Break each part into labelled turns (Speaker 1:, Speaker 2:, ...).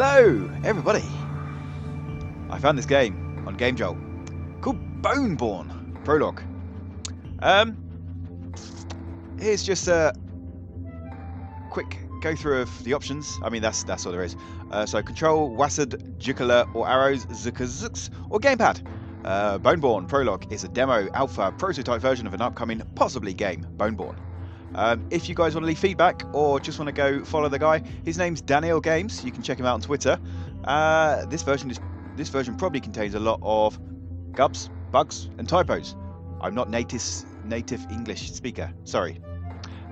Speaker 1: Hello, everybody. I found this game on Game Jolt called Boneborne Prologue. Um, here's just a quick go through of the options. I mean, that's that's all there is. Uh, so control, WASD, Jugular, or arrows, Zukazuks, or gamepad. Uh, Boneborne Prologue is a demo, alpha, prototype version of an upcoming, possibly game, Boneborne. Um, if you guys want to leave feedback or just want to go follow the guy, his name's Daneel Games. You can check him out on Twitter. Uh, this version is this version probably contains a lot of gubs, bugs, and typos. I'm not native native English speaker. Sorry.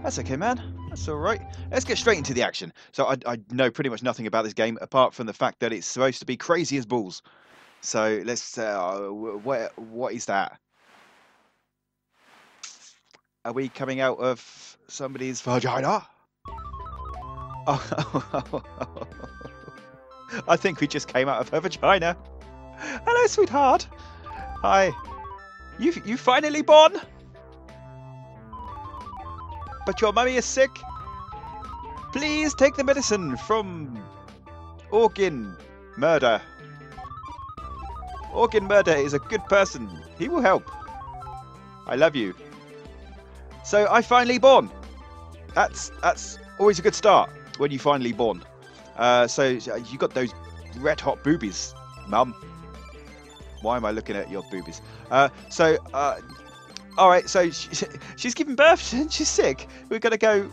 Speaker 1: That's okay, man. That's all right. Let's get straight into the action. So I, I know pretty much nothing about this game apart from the fact that it's supposed to be crazy as balls. So let's. Uh, what what is that? Are we coming out of somebody's vagina? Oh, I think we just came out of her vagina. Hello, sweetheart. Hi. You you finally born? But your mummy is sick. Please take the medicine from Organ Murder. Organ Murder is a good person. He will help. I love you. So I finally born. That's that's always a good start when you finally born. Uh, so you got those red hot boobies, mum. Why am I looking at your boobies? Uh, so, uh, all right. So she, she's giving birth and she's sick. We're gonna go.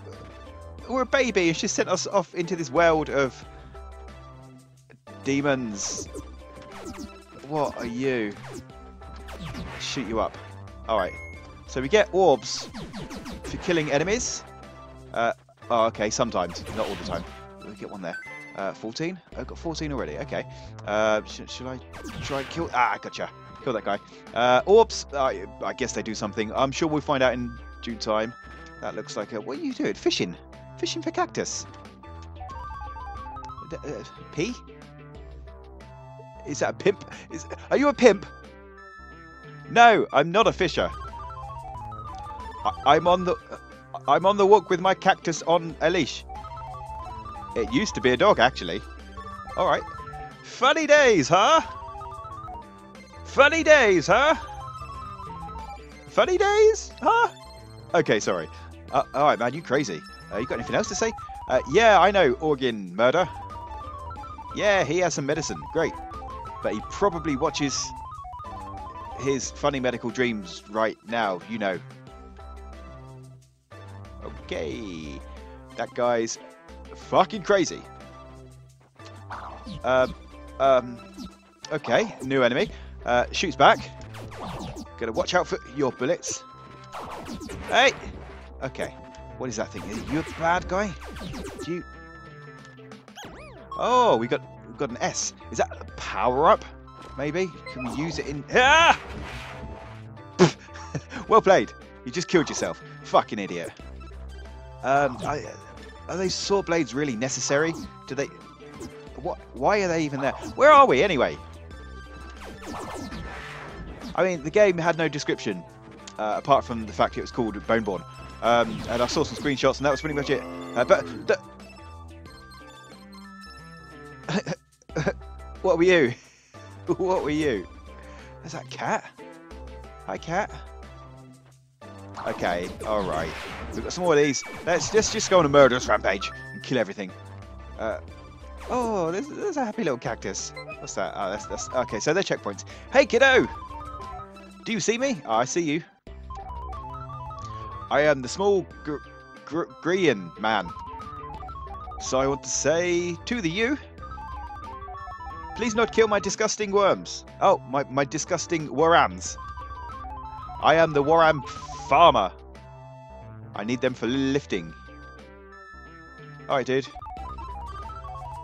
Speaker 1: We're a baby, and she sent us off into this world of demons. What are you? Shoot you up. All right. So we get orbs for killing enemies. Uh, oh, okay, sometimes, not all the time. We get one there. Uh, 14? I've got 14 already. Okay. Uh, sh should I try and kill? Ah, gotcha. Kill that guy. Uh, orbs. Uh, I guess they do something. I'm sure we'll find out in due time. That looks like a. What are you doing? Fishing. Fishing for cactus. Uh, P? Is that a pimp? Is, are you a pimp? No, I'm not a fisher. I, am on the. I'm on the walk with my cactus on a leash. It used to be a dog, actually. All right. Funny days, huh? Funny days, huh? Funny days, huh? Okay, sorry. Uh, all right, man, you crazy. Uh, you got anything else to say? Uh, yeah, I know organ murder. Yeah, he has some medicine. Great. But he probably watches his funny medical dreams right now, you know. Okay. That guy's fucking crazy. Um, um, okay, new enemy. Uh, shoots back. Gotta watch out for your bullets. Hey! Okay, what is that thing? Are you a bad guy? Do you... Oh, we got we got an S. Is that a power up? Maybe? Can we use it in... Ah! well played. You just killed yourself. Fucking idiot. Um, I, are those saw blades really necessary? Do they? What? Why are they even there? Where are we anyway? I mean, the game had no description uh, apart from the fact it was called Boneborne, um, and I saw some screenshots, and that was pretty much it. Uh, but what were you? what were you? Is that cat? Hi, cat. Okay, all right. We've got some more of these. Let's just just go on a murderous rampage and kill everything. Uh, oh, there's, there's a happy little cactus. What's that? Oh, that's that's okay. So they're checkpoints. Hey, kiddo. Do you see me? Oh, I see you. I am the small gr gr green man. So I want to say to the you. Please not kill my disgusting worms. Oh, my, my disgusting warams. I am the waram farmer. I need them for lifting. Alright, dude.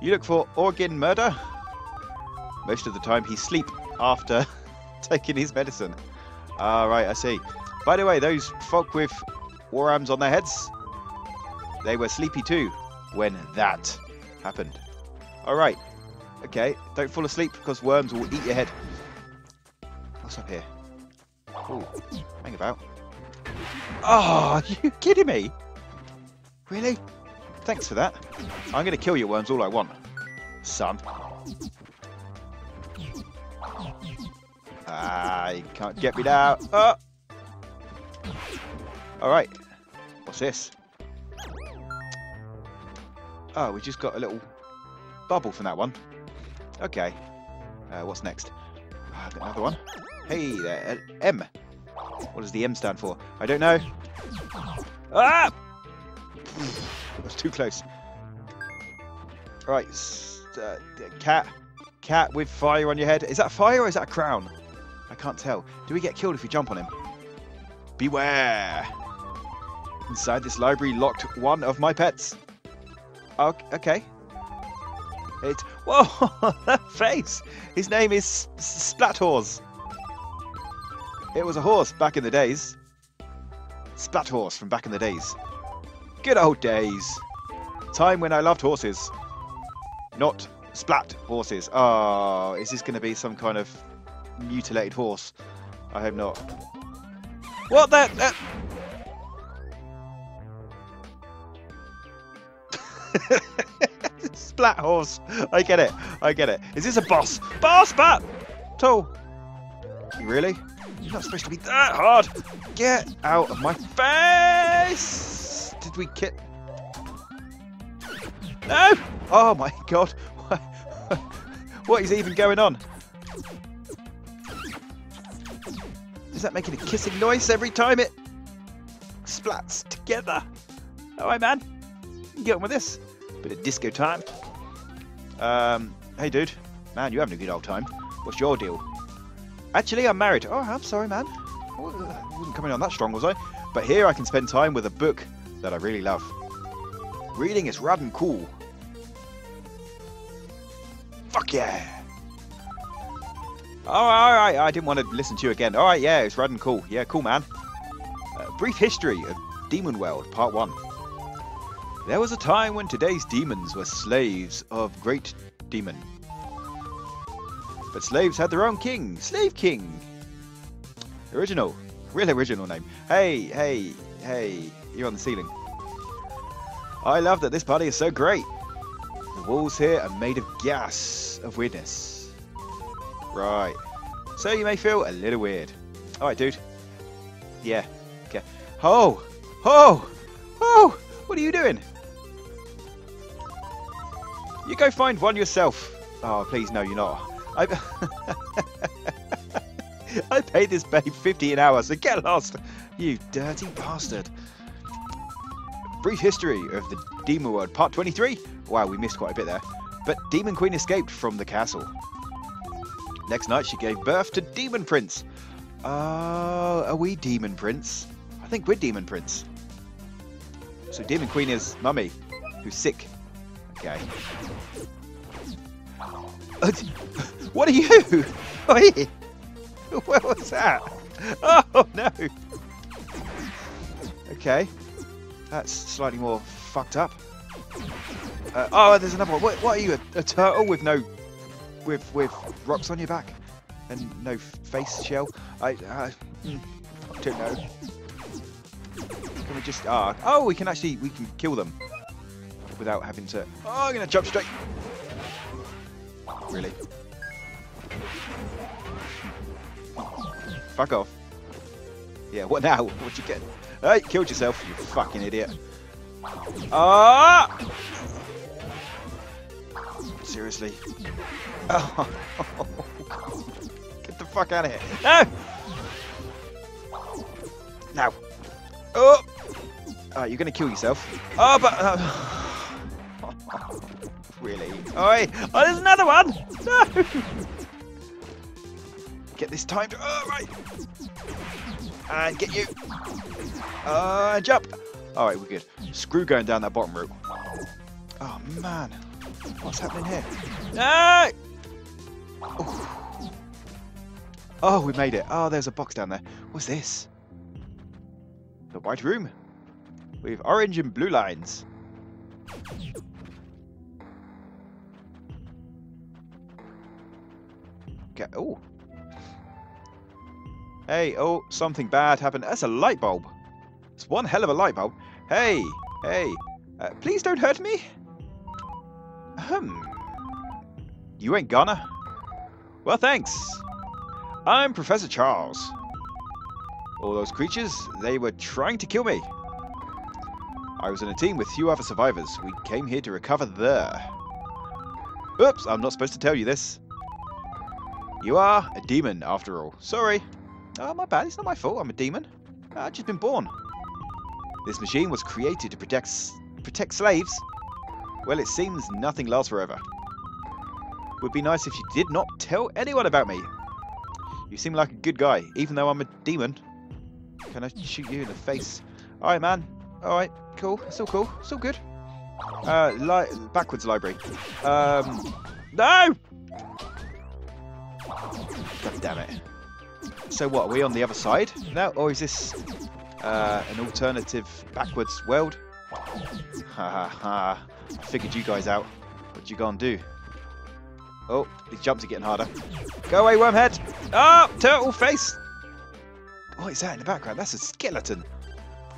Speaker 1: You look for organ murder? Most of the time he sleep after taking his medicine. Ah, Alright, I see. By the way, those folk with warams on their heads, they were sleepy too when that happened. Alright. Okay, don't fall asleep because worms will eat your head. What's up here? Ooh, hang about. Oh, are you kidding me? Really? Thanks for that. I'm going to kill your worms all I want. son. Ah, you can't get me now. Oh. All right. What's this? Oh, we just got a little bubble from that one. Okay. Uh, what's next? Another one. Hey there, M. What does the M stand for? I don't know. Ah! That's too close. Right, uh, cat. Cat with fire on your head. Is that fire or is that a crown? I can't tell. Do we get killed if we jump on him? Beware! Inside this library locked one of my pets. Okay. It. Whoa! that face! His name is Splathorse. It was a horse back in the days. Splat horse from back in the days. Good old days. Time when I loved horses. Not splat horses. Oh, is this going to be some kind of mutilated horse? I hope not. What the? that... Uh, splat horse. I get it. I get it. Is this a boss? Boss bat! Tool. Really? You're not supposed to be that hard. Get out of my face! Did we kill? No! Oh my god. what is even going on? Is that making a kissing noise every time it splats together? Alright, man. Get on with this. Bit of disco time. Um, hey, dude. Man, you're having a good old time. What's your deal? Actually, I'm married. Oh, I'm sorry, man. I wasn't coming on that strong, was I? But here I can spend time with a book that I really love. Reading is rad and cool. Fuck yeah! Oh, alright, I didn't want to listen to you again. Alright, yeah, it's rad and cool. Yeah, cool, man. Uh, brief history of Demon World, Part 1. There was a time when today's demons were slaves of Great Demon. Slaves had their own king, Slave King. Original, real original name. Hey, hey, hey, you're on the ceiling. I love that this party is so great. The walls here are made of gas of weirdness. Right. So you may feel a little weird. Alright, dude. Yeah. Okay. Oh! Oh! Oh! What are you doing? You go find one yourself. Oh, please, no, you're not. I, I paid this babe 50 an hour, so get lost. You dirty bastard. Brief history of the Demon World, part 23. Wow, we missed quite a bit there. But Demon Queen escaped from the castle. Next night, she gave birth to Demon Prince. Uh, are we Demon Prince? I think we're Demon Prince. So Demon Queen is Mummy, who's sick. Okay. What are you? Oi! What was that? Oh no! Okay. That's slightly more fucked up. Uh, oh, there's another one. What, what are you, a, a, turtle with no, with with rocks on your back and no face shell? I, uh, don't know. Can we just? Ah, oh, we can actually we can kill them without having to. Oh, I'm gonna jump straight. Really? Fuck off. Yeah, what now? What'd you get? Hey, killed yourself, you fucking idiot. Ah! Seriously. Oh. Get the fuck out of here. No! Now. Oh! Uh, you're gonna kill yourself. Oh, but... Uh... really? Oi! Oh, there's another one! No! Get this timed. Oh, right. And get you. Uh, and jump. All right, we're good. Screw going down that bottom route. Oh, man. What's happening here? No! Oh. we made it. Oh, there's a box down there. What's this? The white room. With orange and blue lines. Okay. Oh, Hey, oh, something bad happened. That's a light bulb. It's one hell of a light bulb. Hey, hey, uh, please don't hurt me. Hmm. You ain't gonna? Well, thanks. I'm Professor Charles. All those creatures, they were trying to kill me. I was in a team with few other survivors. We came here to recover the... Oops, I'm not supposed to tell you this. You are a demon, after all. Sorry. Oh, my bad. It's not my fault. I'm a demon. I've just been born. This machine was created to protect protect slaves. Well, it seems nothing lasts forever. Would be nice if you did not tell anyone about me. You seem like a good guy, even though I'm a demon. Can I shoot you in the face? Alright, man. Alright, cool. It's all cool. It's all good. Uh, li backwards library. Um, no! God damn it. So what, are we on the other side now? Or is this uh, an alternative backwards world? Ha ha ha. I figured you guys out. What you gonna do? Oh, these jumps are getting harder. Go away, wormhead! Oh, turtle face! What is that in the background? That's a skeleton.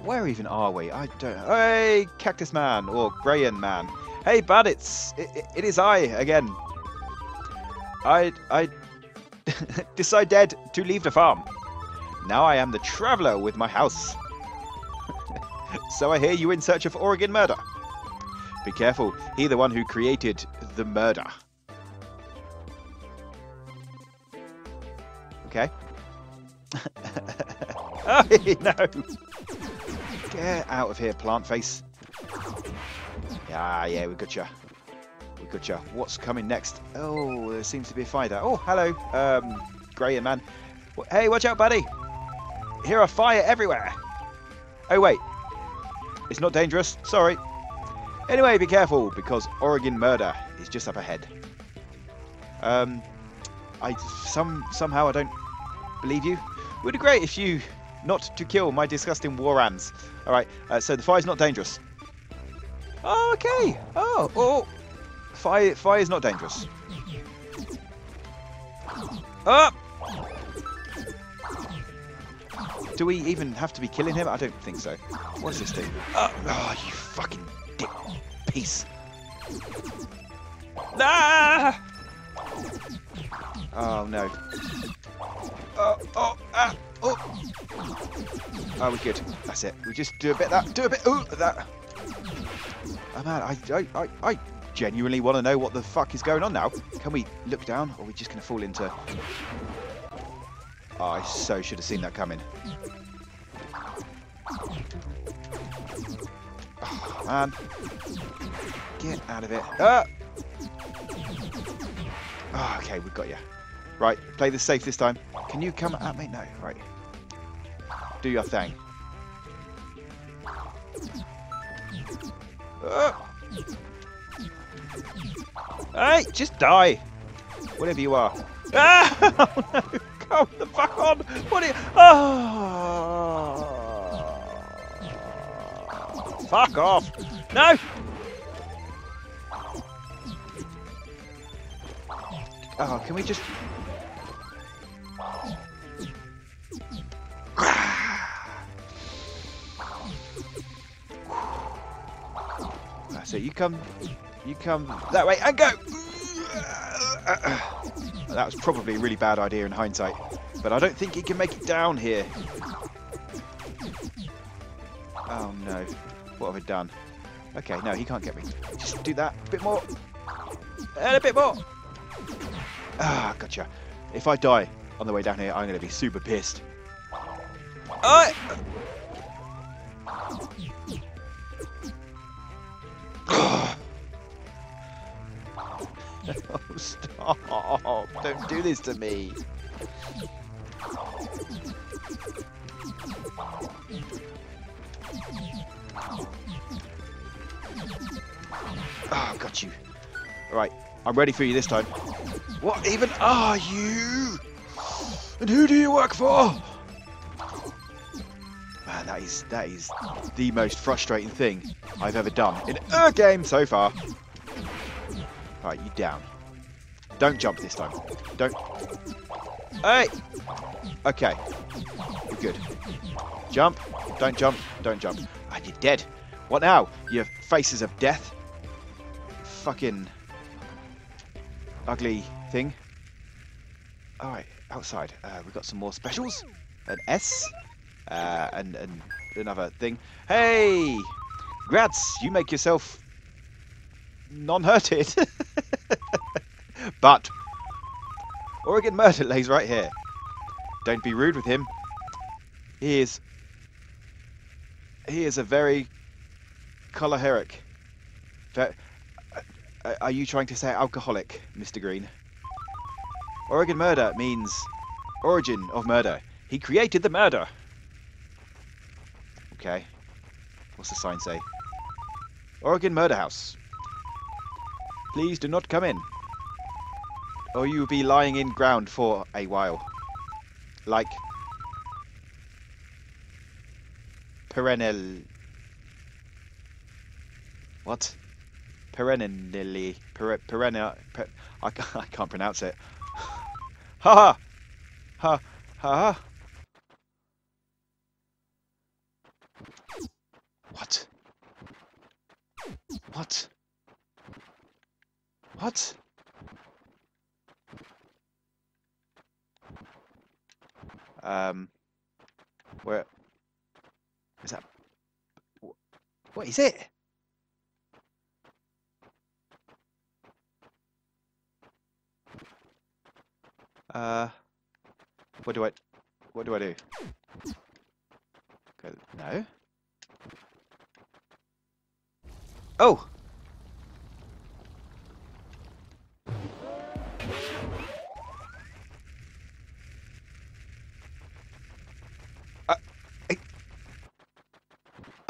Speaker 1: Where even are we? I don't. Hey, Cactus Man or Grayan Man. Hey, bud, it's it, it is I again. I I decided to leave the farm. Now I am the traveler with my house. so I hear you in search of Oregon murder. Be careful, he the one who created the murder. Okay. oh, no! Get out of here, plant face. Ah, yeah, we got you. Got. What's coming next? Oh, there seems to be a fire there. Oh, hello, um, Grey man. Hey, watch out, buddy! Here are fire everywhere. Oh, wait. It's not dangerous. Sorry. Anyway, be careful, because Oregon murder is just up ahead. Um, I some somehow I don't believe you. Would be great if you not to kill my disgusting war ants. All right, uh, so the fire's not dangerous. Oh, okay. Oh, oh, fire, fire is not dangerous. Up. Do we even have to be killing him? I don't think so. What's this do? Oh, oh you fucking dick piece. Ah! Oh no. Oh, oh, ah, oh. Oh, we're good. That's it. We just do a bit of that. Do a bit. Ooh, that. Oh man, I, I, I, I genuinely want to know what the fuck is going on now. Can we look down, or are we just going to fall into? Oh, I so should have seen that coming. Oh, man. Get out of it. Ah! Oh, okay, we've got you. Right, play this safe this time. Can you come at me? No, right. Do your thing. Ah! Hey, just die. Whatever you are. Ah! Oh, no. Come the fuck on. What are you... Oh! Fuck off. No! Oh, can we just... So you come, you come that way and go. That was probably a really bad idea in hindsight, but I don't think he can make it down here. Oh no, what have I done? Okay, no, he can't get me. Just do that a bit more. And a bit more. Ah, gotcha. If I die on the way down here, I'm going to be super pissed. Oh! Oh, stop. Don't do this to me. Oh, got you. Right, I'm ready for you this time. What even are you? And who do you work for? Man, that is that is the most frustrating thing I've ever done in a game so far. Right, you down. Don't jump this time. Don't. Hey! Okay. You're good. Jump. Don't jump. Don't jump. And you're dead. What now? Your faces of death? Fucking... ugly thing. Alright, outside. Uh, we've got some more specials. An S. Uh, and, and another thing. Hey! Grats, you make yourself non-hurted. but Oregon Murder lays right here. Don't be rude with him. He is he is a very choleric. Uh, Are you trying to say alcoholic, Mr. Green? Oregon murder means origin of murder. He created the murder. Okay. What's the sign say? Oregon Murder House. Please do not come in. Or you will be lying in ground for a while. Like perennial. What? Perennially. Per, perennial. Per, I, I can't pronounce it. ha Ha ha! Ha ha! What? What? What? Um, where is that? wh- What is it? Uh, what do I, what do I do? Go, no. Oh!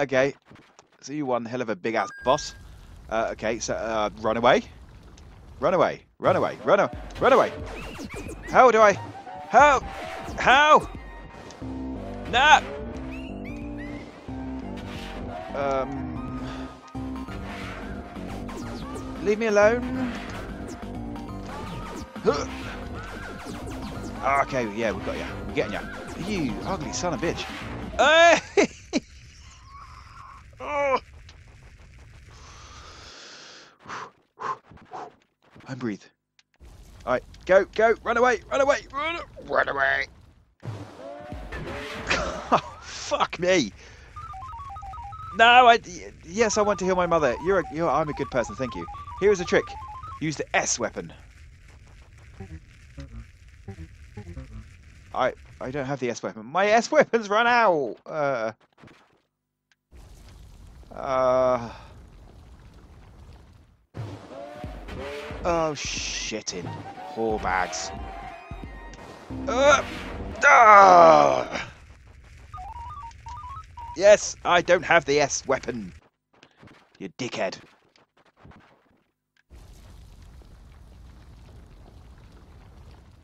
Speaker 1: Okay, so you one hell of a big ass boss. Uh, okay, so uh, run away, run away, run away, run away, run away. How do I? How? How? Nah. Um. Leave me alone. Huh. Okay, yeah, we got you. We're getting you. You ugly son of a bitch. Hey! oh. And breathe. All right, go, go, run away, run away, run, run away. oh, fuck me. No, I. Yes, I want to heal my mother. You're a. You're. I'm a good person. Thank you. Here is a trick. Use the S weapon. I. I don't have the S weapon. My S weapon's run out. Uh. Uh. Oh shit! In whore bags. Uh, ah! Yes, I don't have the S weapon. You dickhead.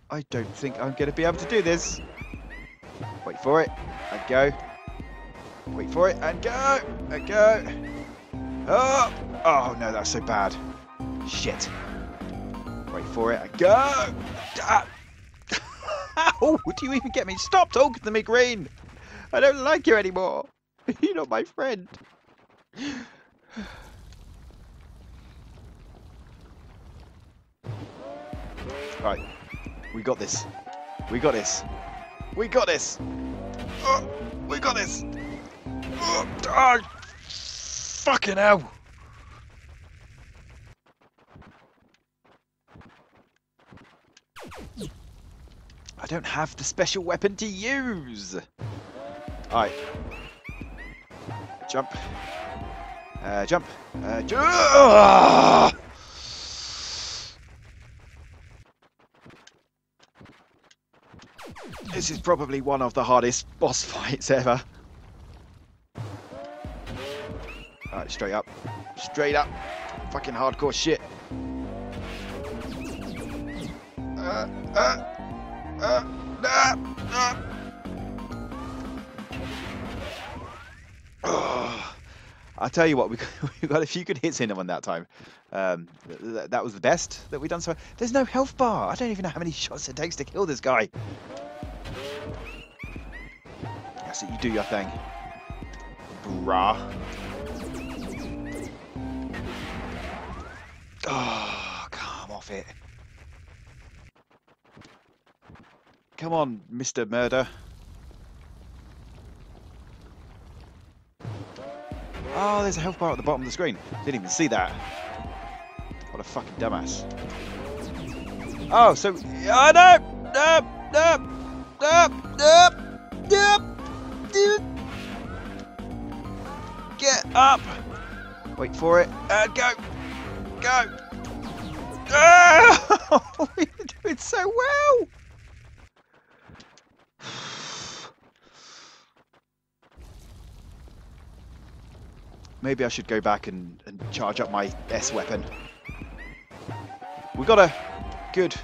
Speaker 1: I don't think I'm going to be able to do this. Wait for it and go. Wait for it and go and go. Oh, oh no, that's so bad. Shit. Wait for it I go. How do you even get me? Stop talking to me, Green. I don't like you anymore. You're not my friend. Right. We got this. We got this. We got this. Oh, we got this. Oh, ah, fucking hell. I don't have the special weapon to use. Alright. Jump. Uh, jump. Uh, ju- This is probably one of the hardest boss fights ever. Alright, straight up. Straight up. Fucking hardcore shit. I tell you what, we we got a few good hits in on that time. Um, th th that was the best that we've done so far. There's no health bar. I don't even know how many shots it takes to kill this guy. That's it. You do your thing, Bruh. Ah, oh, come off it. Come on, Mr. Murder. Oh, there's a health bar at the bottom of the screen. Didn't even see that. What a fucking dumbass. Oh, so... Oh, no! No! No! No! No! No! Get up! Wait for it. And go! Go! Oh, you're doing so well! Maybe I should go back and, and charge up my S weapon. We got a good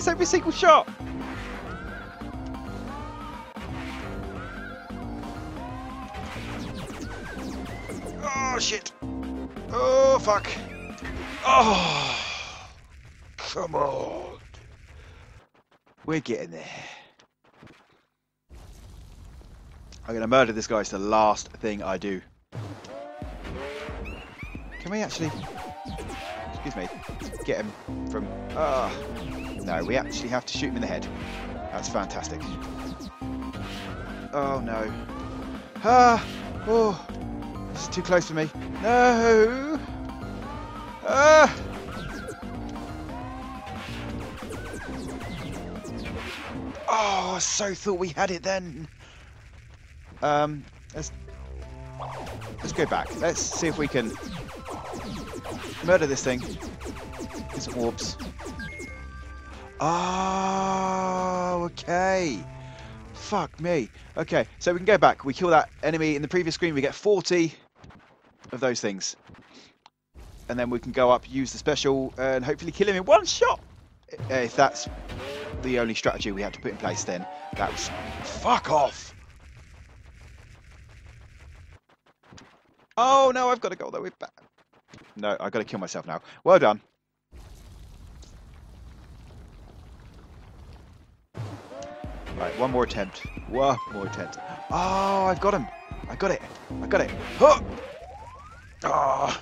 Speaker 1: miss every single shot? Oh shit! Oh fuck! Oh! Come on! We're getting there. I'm going to murder this guy. It's the last thing I do. Can we actually... Excuse me. Get him from... Ah. No, we actually have to shoot him in the head. That's fantastic. Oh, no. Ah! Oh! It's too close for me. No! Ah! Oh, I so thought we had it then. Um, let's let's go back. Let's see if we can murder this thing. Get some orbs. Oh, okay. Fuck me. Okay, so we can go back. We kill that enemy in the previous screen. We get 40 of those things. And then we can go up, use the special, and hopefully kill him in one shot. Eh, if that's the only strategy we had to put in place then. That was... Fuck off! Oh, no, I've got to go all the way back. No, I've got to kill myself now. Well done. Right, one more attempt. One more attempt. Oh, I've got him. I got it. I got it. Huh! Oh.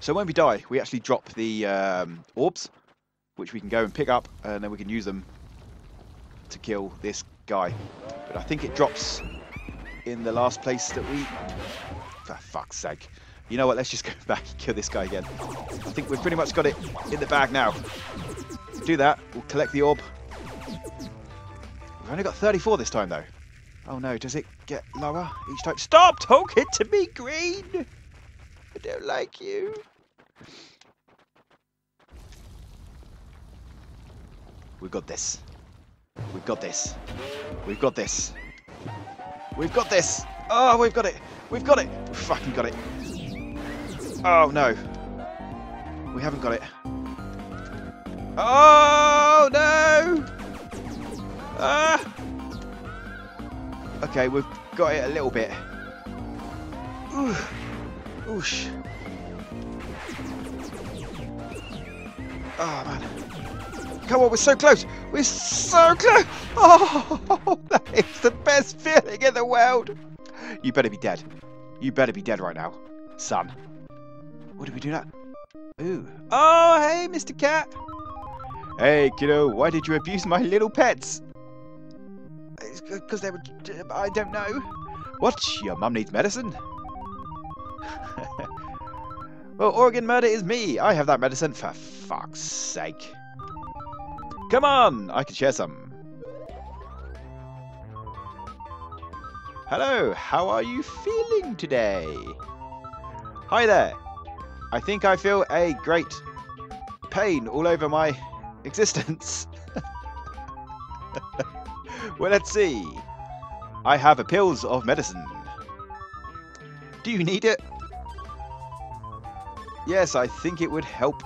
Speaker 1: So when we die, we actually drop the um, orbs which we can go and pick up, and then we can use them to kill this guy. But I think it drops in the last place that we... For fuck's sake. You know what, let's just go back and kill this guy again. I think we've pretty much got it in the bag now. Do that, we'll collect the orb. We've only got 34 this time though. Oh no, does it get lower each time? Stop talking to me, Green! I don't like you. We've got this. We've got this. We've got this. We've got this. Oh, we've got it. We've got it. We fucking got it. Oh, no. We haven't got it. Oh, no. Ah. Okay, we've got it a little bit. Ooh. Oosh. Oh, man. Come on, we're so close. We're so close. Oh, that is the best feeling in the world. You better be dead. You better be dead right now, son. What did we do now? Ooh. Oh, hey, Mr. Cat. Hey, kiddo, why did you abuse my little pets? Because they were... I don't know. What? Your mum needs medicine? well, organ murder is me. I have that medicine for fuck's sake. Come on, I can share some. Hello, how are you feeling today? Hi there. I think I feel a great pain all over my existence. well, let's see. I have a pills of medicine. Do you need it? Yes, I think it would help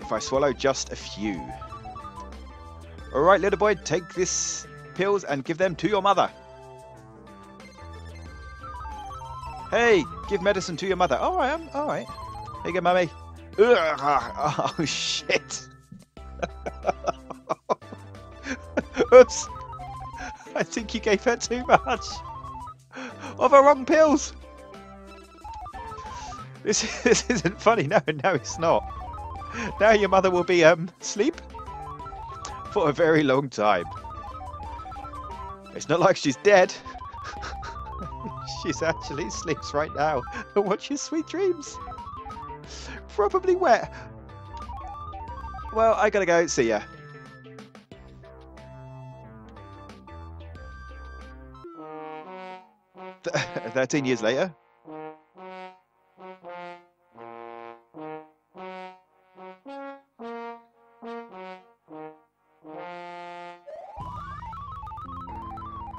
Speaker 1: if I swallow just a few. Alright, little boy, take this pills and give them to your mother. Hey, give medicine to your mother. Oh, right, I'm all right. Here you go, mummy. Ugh, oh shit. Oops. I think you gave her too much of the wrong pills. This this isn't funny. No, no, it's not. Now your mother will be um asleep for a very long time. It's not like she's dead. she's actually sleeps right now and watches sweet dreams. Probably wet. Well, I gotta go. See ya. 13 years later.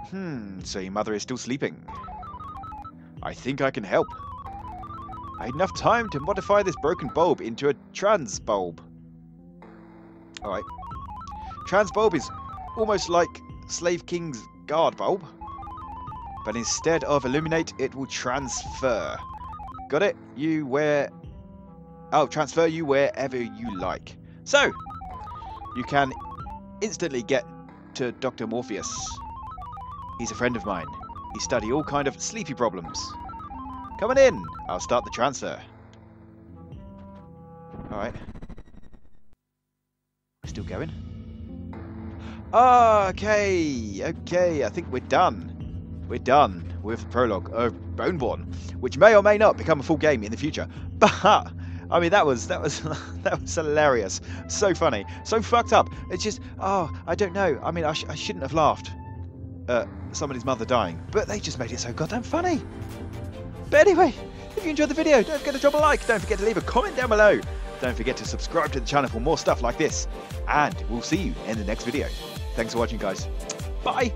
Speaker 1: Hmm, so your mother is still sleeping. I think I can help. I had enough time to modify this broken bulb into a trans bulb. Alright. Trans bulb is almost like Slave King's guard bulb but instead of illuminate, it will transfer. Got it? You wear... Oh, transfer you wherever you like. So, you can instantly get to Dr. Morpheus. He's a friend of mine. He study all kind of sleepy problems. Coming in. I'll start the transfer. Alright. Still going? Ah, okay, okay, I think we're done we're done with the prologue uh, of Boneborne, which may or may not become a full game in the future. But I mean, that was that was that was hilarious, so funny, so fucked up. It's just, oh, I don't know. I mean, I, sh- I shouldn't have laughed at somebody's mother dying, but they just made it so goddamn funny. But anyway, if you enjoyed the video, don't forget to drop a like. Don't forget to leave a comment down below. Don't forget to subscribe to the channel for more stuff like this. And we'll see you in the next video. Thanks for watching, guys. Bye.